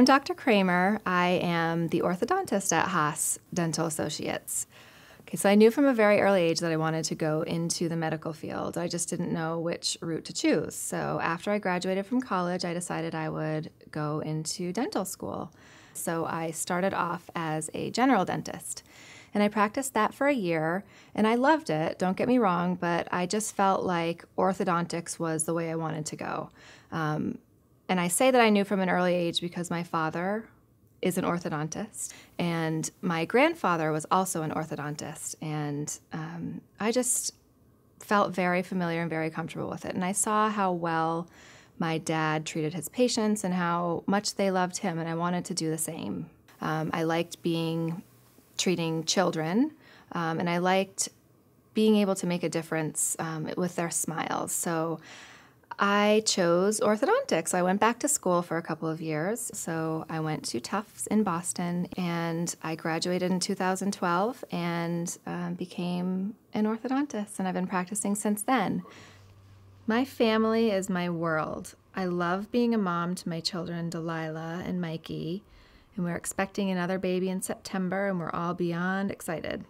I'm Dr. Kramer. I am the orthodontist at Haas Dental Associates. Okay, so I knew from a very early age that I wanted to go into the medical field. I just didn't know which route to choose. So after I graduated from college, I decided I would go into dental school. So I started off as a general dentist. And I practiced that for a year and I loved it, don't get me wrong, but I just felt like orthodontics was the way I wanted to go. Um, and I say that I knew from an early age because my father is an orthodontist and my grandfather was also an orthodontist. And um, I just felt very familiar and very comfortable with it. And I saw how well my dad treated his patients and how much they loved him, and I wanted to do the same. Um, I liked being treating children, um, and I liked being able to make a difference um, with their smiles. So I chose orthodontics. I went back to school for a couple of years. So I went to Tufts in Boston and I graduated in 2012 and um, became an orthodontist, and I've been practicing since then. My family is my world. I love being a mom to my children, Delilah and Mikey, and we're expecting another baby in September, and we're all beyond excited.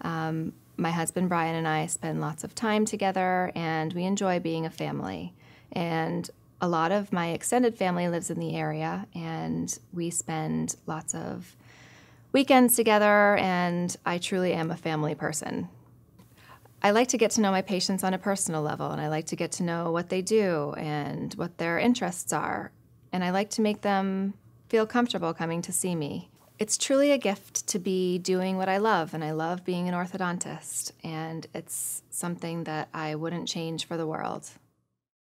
Um, my husband Brian and I spend lots of time together, and we enjoy being a family. And a lot of my extended family lives in the area, and we spend lots of weekends together, and I truly am a family person. I like to get to know my patients on a personal level, and I like to get to know what they do and what their interests are. And I like to make them feel comfortable coming to see me. It's truly a gift to be doing what I love, and I love being an orthodontist, and it's something that I wouldn't change for the world.